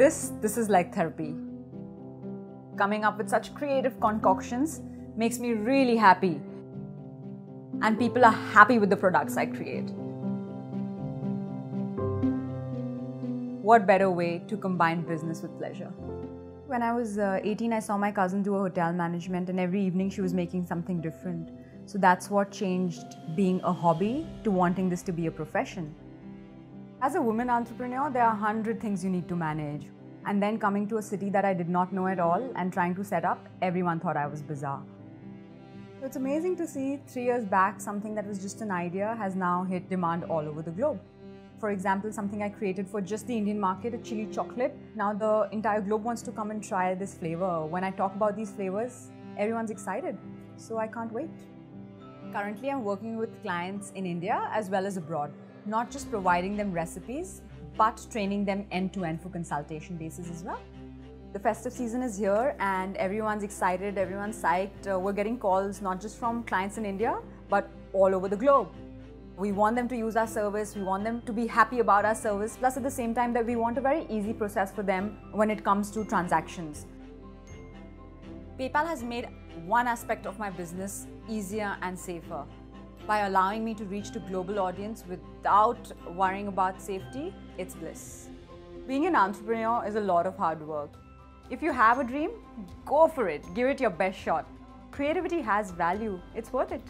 this, this is like therapy. Coming up with such creative concoctions makes me really happy. And people are happy with the products I create. What better way to combine business with pleasure? When I was uh, 18, I saw my cousin do a hotel management, and every evening she was making something different. So that's what changed being a hobby to wanting this to be a profession. As a woman entrepreneur, there are hundred things you need to manage. And then coming to a city that I did not know at all and trying to set up, everyone thought I was bizarre. So It's amazing to see three years back something that was just an idea has now hit demand all over the globe. For example, something I created for just the Indian market, a chili chocolate. Now the entire globe wants to come and try this flavor. When I talk about these flavors, everyone's excited. So I can't wait. Currently, I'm working with clients in India as well as abroad not just providing them recipes, but training them end to end for consultation basis as well. The festive season is here and everyone's excited, everyone's psyched. Uh, we're getting calls not just from clients in India, but all over the globe. We want them to use our service, we want them to be happy about our service, plus at the same time that we want a very easy process for them when it comes to transactions. PayPal has made one aspect of my business easier and safer by allowing me to reach to global audience without worrying about safety, it's bliss. Being an entrepreneur is a lot of hard work. If you have a dream, go for it. Give it your best shot. Creativity has value. It's worth it.